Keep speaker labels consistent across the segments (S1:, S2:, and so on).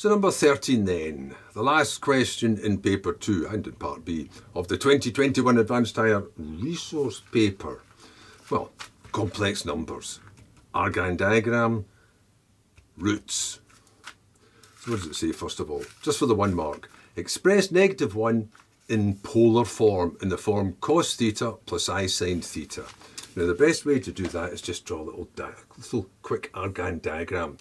S1: So number 13 then, the last question in paper 2 and in part B of the 2021 Advanced Higher Resource paper. Well, complex numbers, Argand diagram, roots. So what does it say first of all? Just for the one mark. Express negative 1 in polar form, in the form cos theta plus i sine theta. Now the best way to do that is just draw a little, little quick Argand diagram.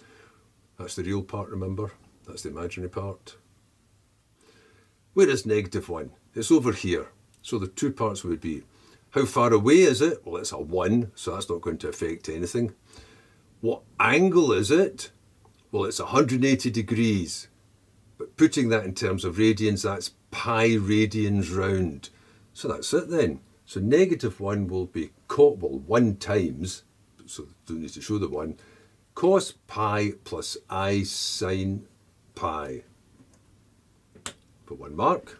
S1: That's the real part, remember? That's the imaginary part. Where is negative 1? It's over here. So the two parts would be, how far away is it? Well, it's a 1, so that's not going to affect anything. What angle is it? Well, it's 180 degrees. But putting that in terms of radians, that's pi radians round. So that's it then. So negative 1 will be, well, 1 times, so don't need to show the 1, cos pi plus i sine pi for one mark.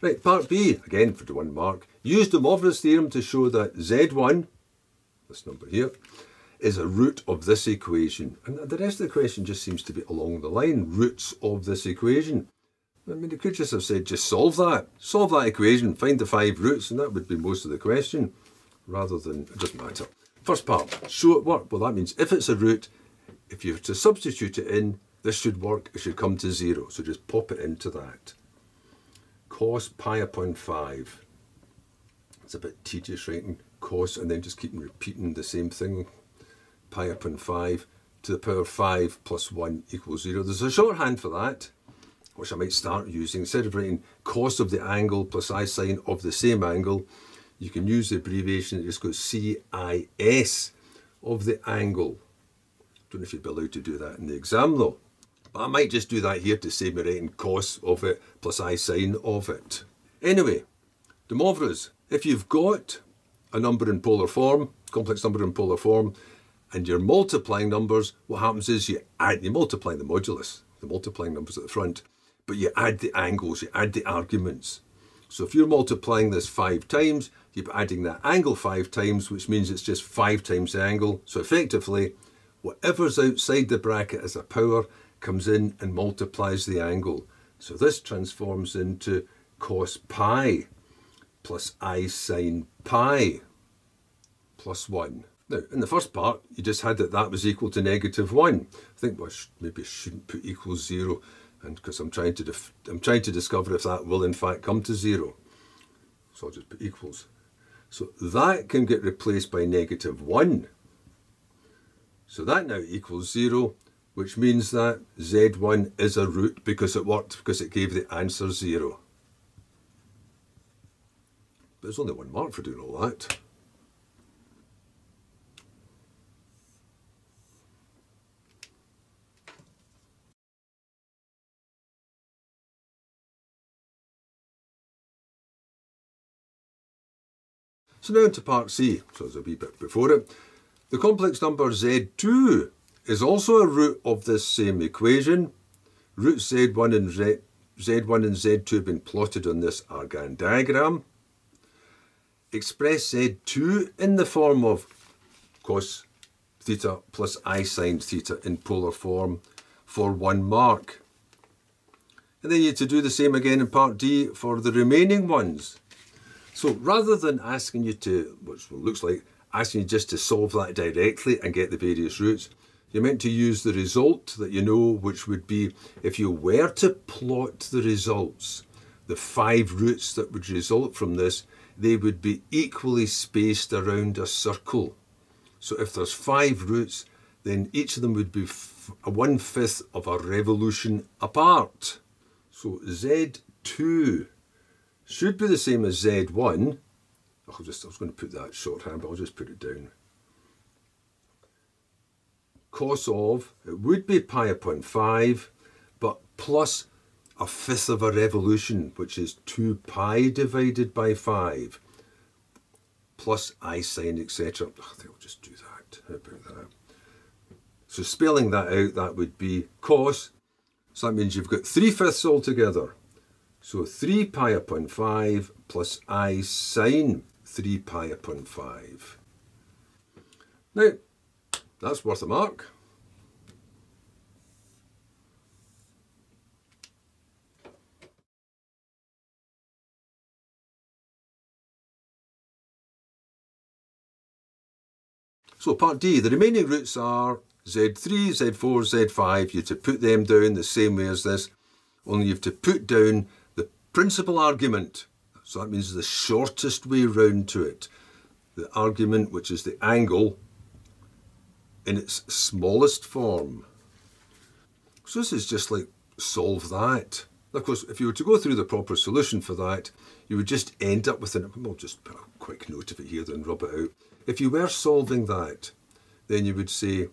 S1: Right, part B, again for the one mark. Use de Moivre's theorem to show that Z1, this number here, is a root of this equation. And the rest of the question just seems to be along the line, roots of this equation. I mean, they could just have said, just solve that. Solve that equation, find the five roots, and that would be most of the question, rather than, it doesn't matter. First part, show it work. Well, that means if it's a root, if you were to substitute it in, this should work, it should come to zero. So just pop it into that. Cos pi upon 5. It's a bit tedious writing cos and then just keep repeating the same thing. Pi upon 5 to the power of 5 plus 1 equals 0. There's a shorthand for that which I might start using, instead of writing cos of the angle plus I sine of the same angle, you can use the abbreviation that just goes CIS of the angle. Don't know if you'd be allowed to do that in the exam though. But I might just do that here to save me writing cos of it plus I sine of it. Anyway, De Moivre's, if you've got a number in polar form, complex number in polar form, and you're multiplying numbers, what happens is you add, you multiply the modulus, the multiplying numbers at the front, but you add the angles, you add the arguments. So if you're multiplying this five times, you're adding that angle five times, which means it's just five times the angle. So effectively, whatever's outside the bracket as a power comes in and multiplies the angle. So this transforms into cos pi plus i sine pi plus 1. Now, in the first part, you just had that that was equal to negative 1. I think well, maybe I shouldn't put equals 0 and because I'm trying to I'm trying to discover if that will in fact come to zero. So I'll just put equals. So that can get replaced by negative 1. So that now equals 0, which means that Z1 is a root because it worked, because it gave the answer 0. But there's only one mark for doing all that. So now into part C, so there's a wee bit before it. The complex number Z2 is also a root of this same equation. Root Z1 and Z, Z1 and Z2 have been plotted on this Argand diagram. Express Z2 in the form of cos theta plus i sine theta in polar form for one mark. And then you need to do the same again in part D for the remaining ones. So rather than asking you to, which looks like asking you just to solve that directly and get the various roots, you're meant to use the result that you know, which would be if you were to plot the results, the five roots that would result from this, they would be equally spaced around a circle. So if there's five roots, then each of them would be a one-fifth of a revolution apart. So Z2 should be the same as Z1. I'll just, I was going to put that shorthand, but I'll just put it down. Cos of, it would be pi upon 5, but plus a fifth of a revolution, which is 2 pi divided by 5, plus i sine, etc. I think I'll just do that. How about that? So spelling that out, that would be cos. So that means you've got 3 fifths altogether. So 3 pi upon 5 plus i sine 3 pi upon 5. Now, that's worth a mark. So part D, the remaining roots are Z3, Z4, Z5. You have to put them down the same way as this, only you have to put down principal argument. So that means the shortest way round to it. The argument, which is the angle in its smallest form. So this is just like solve that. Of course, if you were to go through the proper solution for that, you would just end up with an, I'll just put a quick note of it here, then rub it out. If you were solving that, then you would say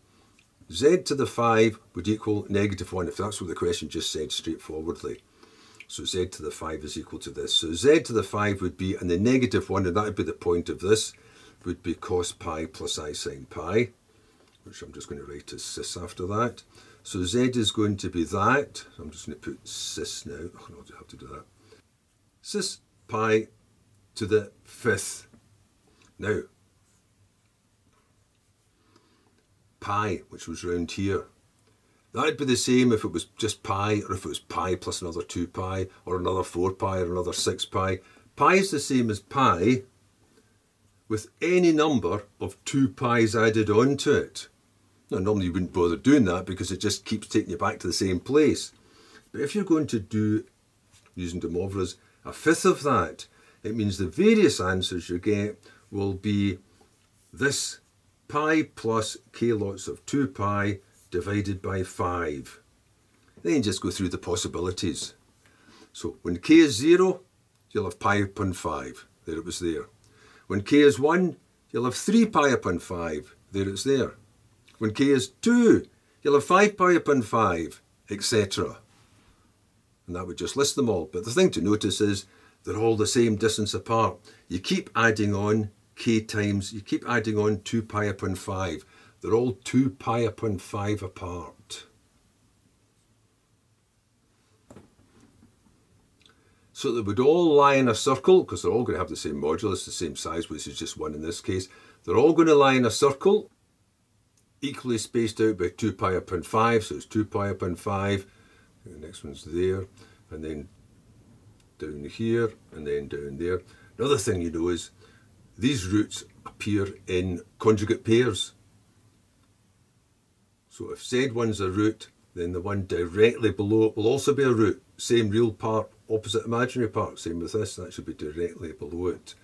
S1: z to the 5 would equal negative 1, if that's what the question just said straightforwardly. So z to the 5 is equal to this. So z to the 5 would be, and the negative 1, and that would be the point of this, would be cos pi plus i sine pi, which I'm just going to write as cis after that. So z is going to be that. I'm just going to put cis now. Oh, no, I'll have to do that. Cis pi to the fifth. Now, pi, which was round here. That'd be the same if it was just pi, or if it was pi plus another 2 pi, or another 4 pi, or another 6 pi. Pi is the same as pi with any number of 2 pi's added onto it. Now, normally you wouldn't bother doing that because it just keeps taking you back to the same place. But if you're going to do, using de Moivre's, a fifth of that, it means the various answers you get will be this pi plus k lots of 2 pi divided by 5. Then just go through the possibilities. So when k is 0, you'll have pi upon 5. There it was there. When k is 1, you'll have 3 pi upon 5. There it's there. When k is 2, you'll have 5 pi upon 5, etc. And that would just list them all. But the thing to notice is they're all the same distance apart. You keep adding on k times, you keep adding on 2 pi upon 5. They're all 2 pi upon 5 apart. So they would all lie in a circle, because they're all going to have the same modulus, the same size, which is just 1 in this case. They're all going to lie in a circle, equally spaced out by 2 pi upon 5, so it's 2 pi upon 5. The next one's there, and then down here, and then down there. Another thing you know is these roots appear in conjugate pairs. So if Z1's a root, then the one directly below it will also be a root. Same real part, opposite imaginary part. Same with this, that should be directly below it.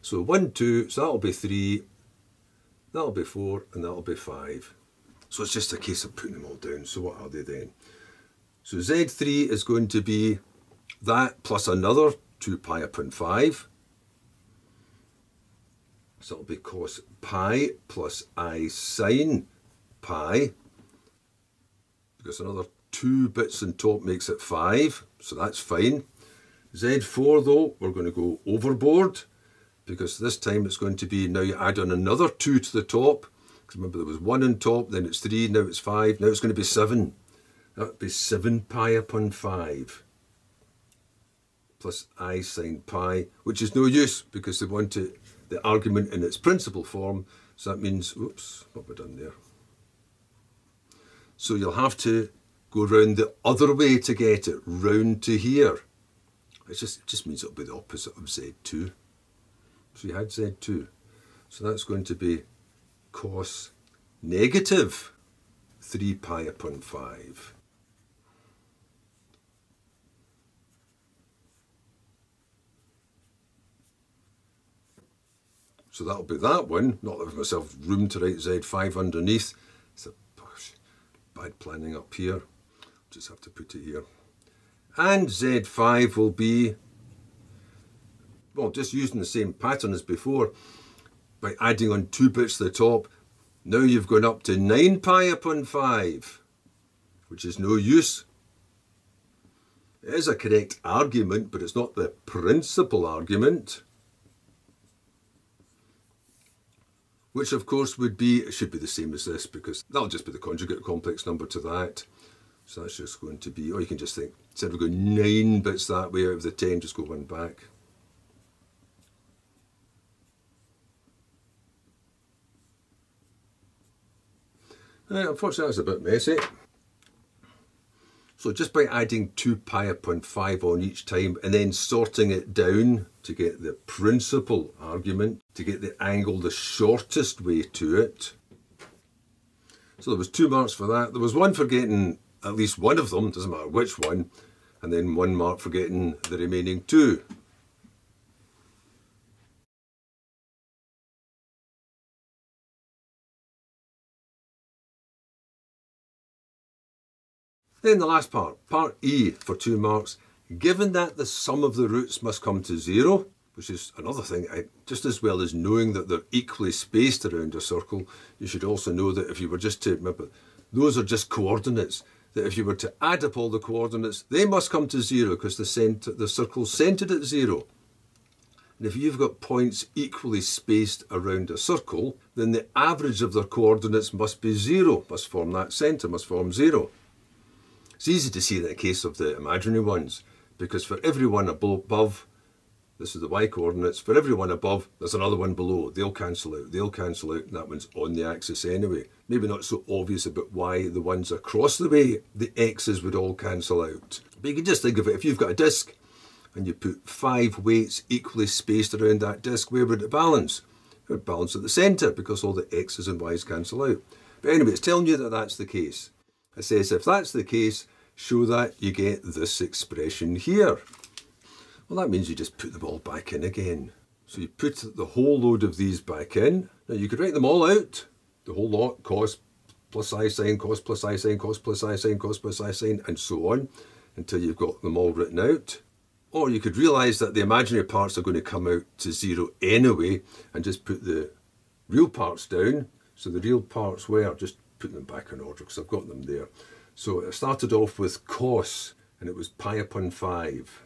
S1: So 1, 2, so that'll be 3, that'll be 4, and that'll be 5. So it's just a case of putting them all down. So what are they then? So Z3 is going to be that plus another 2 pi upon 5. So it'll be cos pi plus i sine pi. Because another two bits on top makes it 5, so that's fine. Z4 though, we're going to go overboard because this time it's going to be, now you add on another 2 to the top. Because remember there was 1 on top, then it's 3, now it's 5, now it's going to be 7. That would be 7 pi upon 5 plus i sine pi, which is no use because they want it the argument in its principal form. So that means, oops, what have I done there? So you'll have to go round the other way to get it, round to here. It just, it just means it'll be the opposite of Z2. So you had Z2. So that's going to be cos negative 3 pi upon 5. So that'll be that one. Not leaving myself room to write Z5 underneath. Bad planning up here. Just have to put it here. And Z5 will be, well, just using the same pattern as before, by adding on two bits to the top. Now you've gone up to 9 pi upon 5, which is no use. It is a correct argument, but it's not the principal argument. Which of course would be, it should be the same as this because that'll just be the conjugate complex number to that. So that's just going to be, or you can just think Instead of going 9 bits that way out of the 10, just go one back. Right, unfortunately that's a bit messy. So just by adding 2 pi upon 5 on each time and then sorting it down to get the principal argument, to get the angle the shortest way to it. So there was two marks for that. There was one for getting at least one of them, doesn't matter which one, and then one mark for getting the remaining two. Then the last part, part E for two marks. Given that the sum of the roots must come to zero, which is another thing, just as well as knowing that they're equally spaced around a circle, you should also know that if you were just to remember, those are just coordinates, that if you were to add up all the coordinates, they must come to zero because the, center, the circle's centred at zero. And if you've got points equally spaced around a circle, then the average of their coordinates must be zero, must form that centre, must form zero. It's easy to see that in the case of the imaginary ones, because for every one above, this is the y coordinates, for every one above, there's another one below. They'll cancel out, they'll cancel out, and that one's on the axis anyway. Maybe not so obvious about why the ones across the way, the x's would all cancel out. But you can just think of it, if you've got a disc, and you put five weights equally spaced around that disc, where would it balance? It would balance at the centre, because all the x's and y's cancel out. But anyway, it's telling you that that's the case. It says if that's the case, show that you get this expression here. Well, that means you just put them all back in again. So you put the whole load of these back in. Now you could write them all out. The whole lot, cos plus i sine, cos plus i sine, cos plus i sine, cos plus i sine, and so on, until you've got them all written out. Or you could realise that the imaginary parts are going to come out to zero anyway, and just put the real parts down. So the real parts were, just put them back in order because I've got them there. So it started off with cos and it was pi upon 5.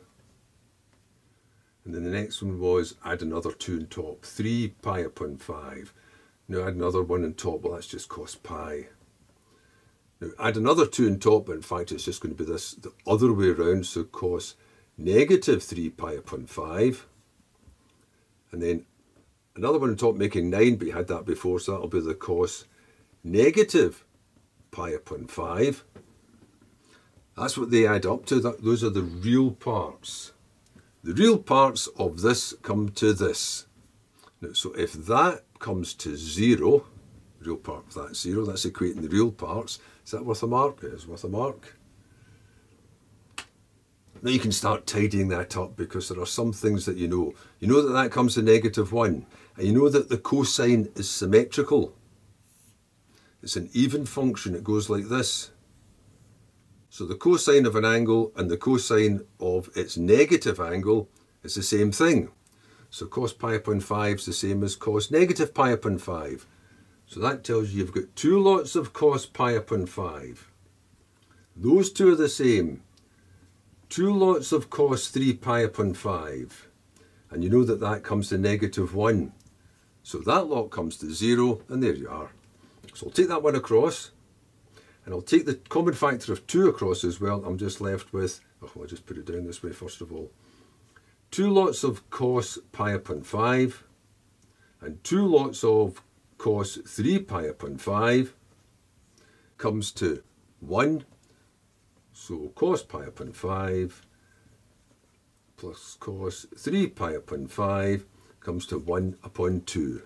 S1: And then the next one was add another 2 on top, 3 pi upon 5. Now add another 1 on top, well that's just cos pi. Now add another 2 on top, but in fact it's just going to be this the other way around, so cos negative 3 pi upon 5. And then another one on top making 9, but you had that before, so that'll be the cos negative pi upon 5. That's what they add up to. That, those are the real parts. The real parts of this come to this. Now, so if that comes to 0, real part of that 0, that's equating the real parts. Is that worth a mark? It is worth a mark. Now you can start tidying that up because there are some things that you know. You know that that comes to negative 1 and you know that the cosine is symmetrical. It's an even function. It goes like this. So the cosine of an angle and the cosine of its negative angle is the same thing. So cos pi upon 5 is the same as cos negative pi upon 5. So that tells you you've got two lots of cos pi upon 5. Those two are the same. Two lots of cos 3 pi upon 5. And you know that that comes to negative 1. So that lot comes to 0, and there you are. So I'll take that one across, and I'll take the common factor of 2 across as well. I'm just left with, oh, I'll just put it down this way first of all. 2 lots of cos pi upon 5, and 2 lots of cos 3 pi upon 5 comes to 1. So cos pi upon 5 plus cos 3 pi upon 5 comes to 1 upon 2.